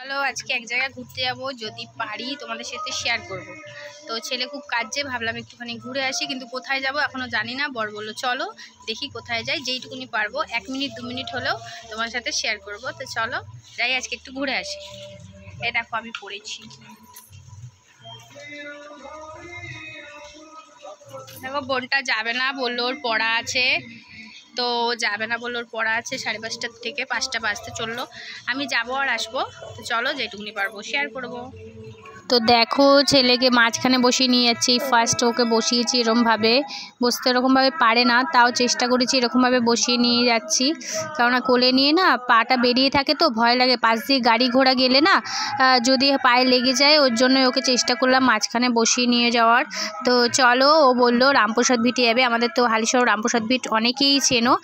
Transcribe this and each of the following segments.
চলো আজকে এক জায়গায় ঘুরতে যাব, যদি পারি তোমাদের সাথে শেয়ার করব। তো ছেলে খুব কাজে ভাবলাম একটুখানি ঘুরে আসি, কিন্তু কোথায় যাব এখনও জানি না, বর বলল, চলো দেখি কোথায় যাই, যেইটুকুনি পারব, এক মিনিট, দু মিনিট হলেও তোমার সাথে শেয়ার করব। তো চলো যাই আজকে একটু ঘুরে আসি। এ দেখো আমি পড়েছি। দেখো বোনটা যাবে না বলল, ওর পড়া আছে। তো যাবে না বলল ওর পড়া আছে, সাড়ে পাঁচটার থেকে পাঁচটা বাজতে চলল। আমি যাব আর আসব। তো চলো যেটুকুনি পারব শেয়ার করব তো দেখো ছেলেকে মাঝখানে বসিয়ে নিয়ে যাচ্ছি। ফার্স্ট ওকে বসিয়েছি এরকমভাবে। বসতে এরকমভাবে পারে না, তাও চেষ্টা করেছি এরকমভাবে বসিয়ে নিয়ে যাচ্ছি। কেননা কোলে নিয়ে না পাটা বেরিয়ে থাকে তো, ভয় লাগে। পাশ দিয়ে গাড়ি ঘোড়া গেলে না যদি পায়ে লেগে যায়, ওর জন্য ওকে চেষ্টা করলাম মাঝখানে বসিয়ে নিয়ে যাওয়ার। তো চলো, ও বলল, রামপ্রসাদ ভিটে যাবে আমাদের তো হালিশহর রামপ্রসাদ ভিট অনেকেই চেনো।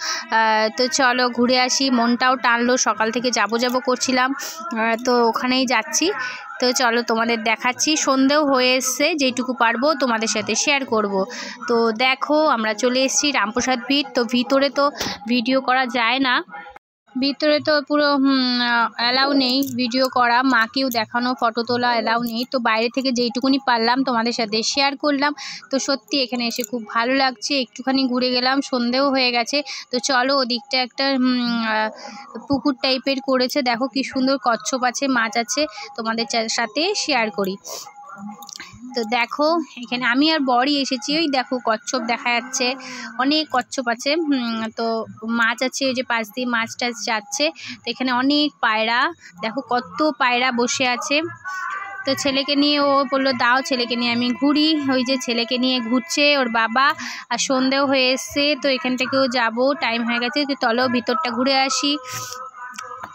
তো চলো ঘুরে আসি। মনটাও টানলো, সকাল থেকে যাব যাব করছিলাম। তো ওখানেই যাচ্ছি। তো চলো তোমাদের দেখাচ্ছি। সন্ধেও হয়ে এসছে যেটুকু পারব তোমাদের সাথে শেয়ার করব। তো দেখো, আমরা চলে এসেছি রামপ্রসাদ ভিড় তো ভিতরে তো ভিডিও করা যায় না। ভিতরে তো পুরো অ্যালাউ নেই ভিডিও করা, মাকেও দেখানো ফটো তোলা অ্যালাউ নেই। তো বাইরে থেকে যেইটুকুনি পারলাম তোমাদের সাথে শেয়ার করলাম। তো সত্যি এখানে এসে খুব ভালো লাগছে, একটুখানি ঘুরে গেলাম, সন্ধেও হয়ে গেছে। তো চলো ওদিকটা একটা পুকুর টাইপের করেছে। দেখো কি সুন্দর কচ্ছপ আছে, মাছ আছে, তোমাদের সাথে শেয়ার করি। তো দেখো, এখানে আমি আর বরই এসেছি। ওই দেখো, কচ্ছপ দেখা যাচ্ছে। অনেক কচ্ছপ আছে। তো মাছ আছে ওই যে পাশ দিয়ে মাছ টাছ যাচ্ছে। তো এখানে অনেক পায়রা। দেখো কত পায়রা বসে আছে। তো ছেলেকে নিয়ে ও বলল, দাও ছেলেকে নিয়ে, আমি ঘুরি। ওই যে ছেলেকে নিয়ে ঘুরছে ওর বাবা। আর সন্ধেও হয়ে এসছে। তো এখান থেকেও যাব। টাইম হয়ে গেছে। তো চলো ভিতরটা ঘুরে আসি।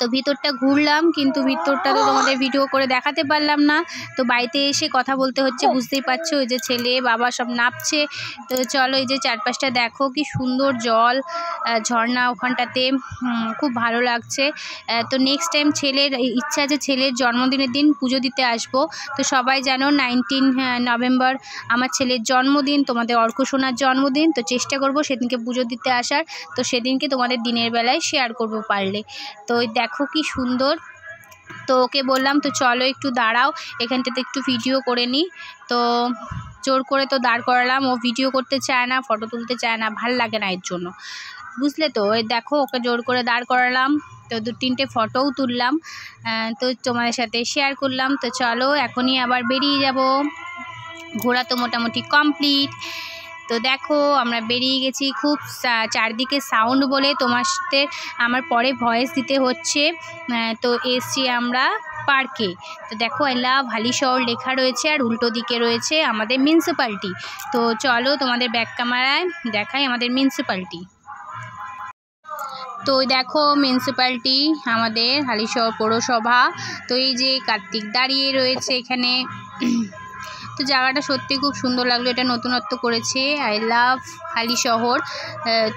তো ভিতরটা ঘুরলাম, কিন্তু ভিতরটা তো তোমাদের ভিডিও করে দেখাতে পারলাম না। তো বাড়িতে এসে কথা বলতে হচ্ছে, বুঝতেই পারছ, ওই যে ছেলে, বাবা সব নাপছে। তো চলো এই যে চারপাশটা দেখো, কি সুন্দর জল ঝর্ণা ওখানটাতে খুব ভালো লাগছে। তো নেক্সট টাইম ছেলের ইচ্ছা আছে ছেলের জন্মদিনের দিন পুজো দিতে আসব। তো সবাই জানো নাইনটিন নভেম্বর আমার ছেলের জন্মদিন, তোমাদের অর্ক অর্কসোনার জন্মদিন। তো চেষ্টা করব সেদিনকে পুজো দিতে আসার। তো সেদিনকে তোমাদের দিনের বেলায় শেয়ার করব পারলে। তো দেখ দেখো কি সুন্দর। তো ওকে বললাম, তো চলো একটু দাঁড়াও, এখানটাতে একটু ভিডিও করে নিই তো জোর করে তো দাঁড় করালাম। ও ভিডিও করতে চায় না ফটো তুলতে চায় না, ভালো লাগে না এর জন্য। বুঝলে তো? ওই দেখো, ওকে জোর করে দাঁড় করালাম। তো দু তিনটে ফটোও তুললাম। তো তোমাদের সাথে শেয়ার করলাম। তো চলো, এখনই আবার বেরিয়ে যাব। ঘোরা তো মোটামুটি কমপ্লিট তো দেখো, আমরা বেরিয়ে গেছি খুব চারদিকে সাউন্ড বলে সাথে আমার পরে ভয়েস দিতে হচ্ছে। তো এসছি আমরা পার্কে তো দেখো লাভ হালিশহর লেখা রয়েছে আর উল্টো দিকে রয়েছে আমাদের মিউনিসিপ্যালিটি তো চলো তোমাদের ব্যাক ক্যামেরায় দেখাই আমাদের মিউনিসিপ্যালিটি তো দেখো মিউনিসিপ্যালিটি আমাদের হালিশহর পৌরসভা। তো এই যে কার্তিক দাঁড়িয়ে রয়েছে এখানে। তো জায়গাটা সত্যি খুব সুন্দর লাগল এটা নতুনত্ব করেছে আই লাভ হালি শহর।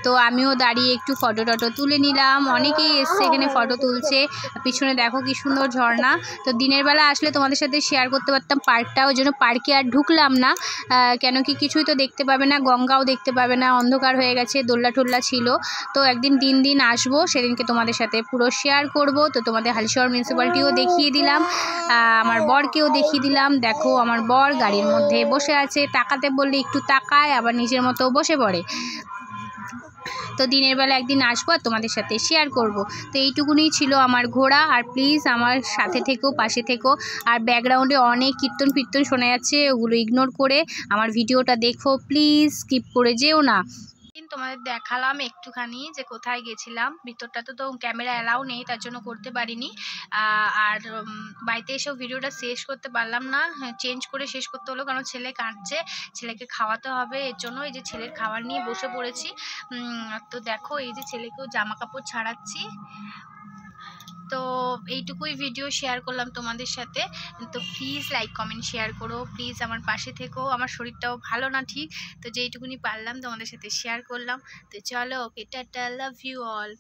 তো আমিও দাঁড়িয়ে একটু ফটো টটো তুলে নিলাম। অনেকেই এসছে এখানে ফটো তুলছে। পিছনে দেখো কি সুন্দর ঝর্ণা। তো দিনের বেলা আসলে তোমাদের সাথে শেয়ার করতে পারতাম পার্কটা ওই জন্য পার্কে আর ঢুকলাম না। কেন কি কিছুই তো দেখতে পাবে না, গঙ্গাও দেখতে পাবে না। অন্ধকার হয়ে গেছে, দোল্লা টোল্লা ছিল। তো একদিন দিন দিন আসব, সেদিনকে তোমাদের সাথে পুরো শেয়ার করব। তো তোমাদের হালিশহর মিউনিসিপ্যালিটিও দেখিয়ে দিলাম। আমার বরকেও দেখিয়ে দিলাম। দেখো আমার বর গাড়ির মধ্যে বসে আছে। তাকাতে বললে একটু তাকায়, আবার নিজের মতো বসে পড়ে তো দিনের বেলা একদিন আসব আর তোমাদের সাথে শেয়ার করব। তো এইটুকুনি ছিল আমার ঘোড়া আর প্লিজ আমার সাথে থেকেও পাশে থেকো। আর ব্যাকগ্রাউন্ডে অনেক কীর্তন ফীর্তন শোনা যাচ্ছে, ওগুলো ইগনোর করে আমার ভিডিওটা দেখো। প্লিজ স্কিপ করে যেও না। তোমাদের দেখালাম একটুখানি যে কোথায় গেছিলাম। ভিতরটা তো ক্যামেরা অ্যালাউ নেই, তার জন্য করতে পারিনি। আর বাড়িতে এসেও ভিডিওটা শেষ করতে পারলাম না। চেঞ্জ করে শেষ করতে হলো কারণ ছেলে কাঁদছে। ছেলেকে খাওয়াতে হবে, এর জন্য এই যে ছেলের খাবার নিয়ে বসে পড়েছি। তো দেখো, এই যে ছেলেকেও জামা কাপড় ছাড়াচ্ছি। তো এইটুকুই ভিডিও শেয়ার করলাম তোমাদের সাথে। তো প্লিজ লাইক কমেন্ট শেয়ার করো। প্লিজ আমার পাশে থেকেও আমার শরীরটাও ভালো না ঠিক। তো যেইটুকুনি পারলাম তোমাদের সাথে শেয়ার করলাম। তো চলো okay tata love you all